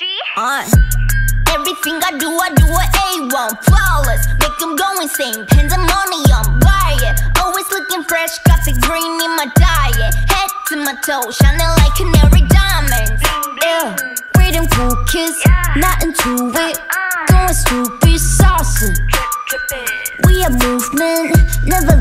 On. Everything I do, I do it A1 Flawless, make them go insane. Pandemonium, riot Always looking fresh, got the green in my diet. Head to my toe, shining like canary diamonds. Yeah, freedom cool kids, not into it. Going stupid, saucy. We a movement, never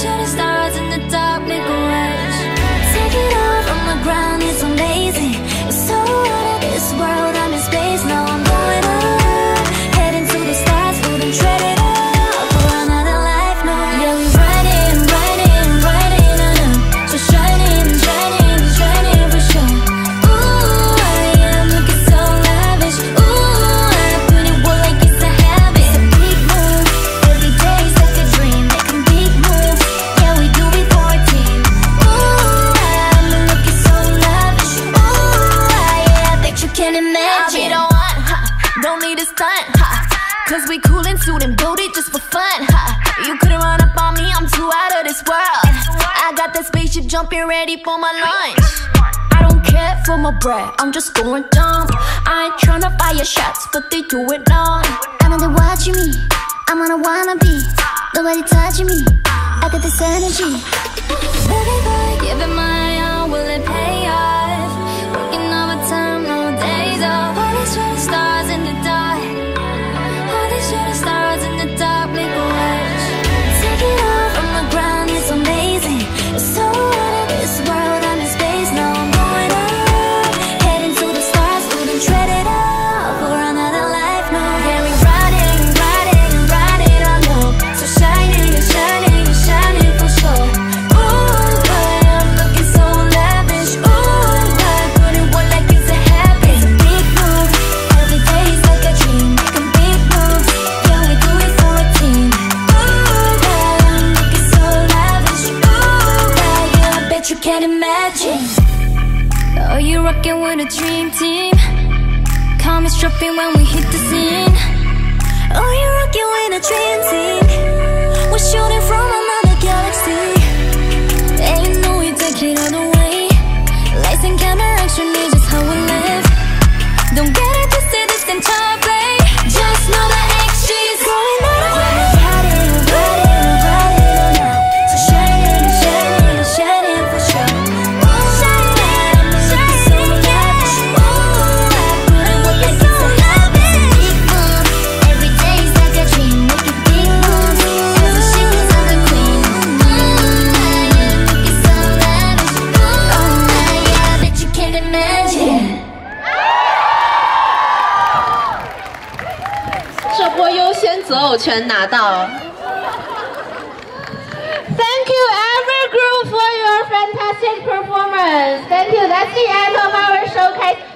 should have started. stunt, ha. Cause we cool and suit and booted just for fun, ha. You couldn't run up on me, I'm too out of this world. I got that spaceship jumping ready for my lunch. I don't care for my bread, I'm just going dumb. I ain't tryna fire shots, but they do it long. I'm on watching me, I'm on a wannabe. Nobody touching me, I got this energy. you're rocking with a dream team? Comments dropping when we hit the scene. Oh, you're rocking with a 所有权拿到。Thank you Evergroup for your fantastic performance. Thank you. That's the end of our showcase.